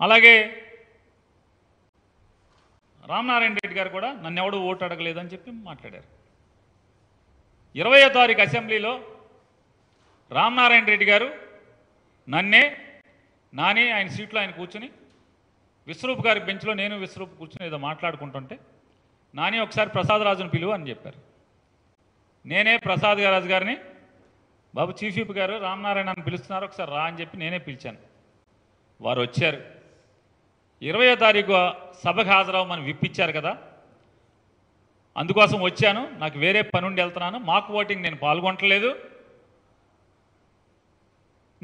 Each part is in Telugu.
అలాగే రామనారాయణ రెడ్డి గారు కూడా నన్ను ఎవడు ఓటు అడగలేదని చెప్పి మాట్లాడారు. ఇరవయో తారీఖు అసెంబ్లీలో రామనారాయణ రెడ్డి గారు నన్నే నాని ఆయన సీట్లో ఆయన కూర్చుని విశ్వరూప్ గారి బెంచ్లో నేను విశ్వరూప్ కూర్చుని ఏదో మాట్లాడుకుంటుంటే నాని ఒకసారి ప్రసాద్ రాజును పిలువు అని చెప్పారు. నేనే ప్రసాద్ రాజు గారిని బాబు చీఫ్ విప్ గారు రామనారాయణ అని పిలుస్తున్నారు ఒకసారి రా అని చెప్పి నేనే పిలిచాను. వారు వచ్చారు. ఇరవయో తారీఖు సభకు హాజరవ్వమని విప్పించారు కదా. అందుకోసం వచ్చాను. నాకు వేరే పని ఉండి వెళ్తున్నాను. మాక్ ఓటింగ్ నేను పాల్గొనట్లేదు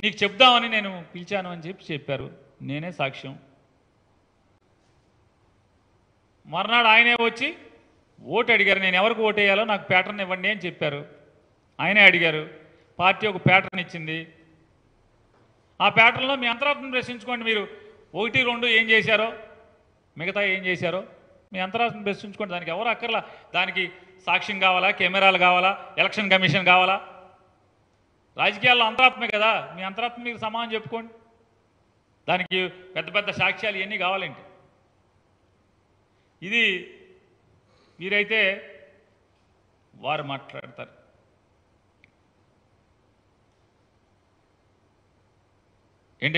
నీకు చెప్దామని నేను పిలిచాను అని చెప్పి చెప్పారు. నేనే సాక్ష్యం. మర్నాడు ఆయనే వచ్చి ఓటు అడిగారు. నేను ఎవరికి ఓటు వేయాలో నాకు ప్యాటర్న్ ఇవ్వండి అని చెప్పారు. ఆయనే అడిగారు. పార్టీ ఒక ప్యాటర్న్ ఇచ్చింది. ఆ ప్యాటర్న్లో మీ అంతరాత్మను ప్రశ్నించుకోండి మీరు. ఒకటి రెండు ఏం చేశారో? మిగతా ఏం చేశారో? మీ అంతరాత్మను ప్రశ్నించుకోండి. దానికి ఎవరు అక్కర్లా? దానికి సాక్ష్యం కావాలా? కెమెరాలు కావాలా? ఎలక్షన్ కమిషన్ కావాలా? రాజకీయాల్లో అంతరాత్మే కదా. మీ అంతరాత్మ మీకు సమానం చెప్పుకోండి. దానికి పెద్ద పెద్ద సాక్ష్యాలు ఇవన్నీ కావాలండి ఇది వీరైతే వారు మాట్లాడతారు.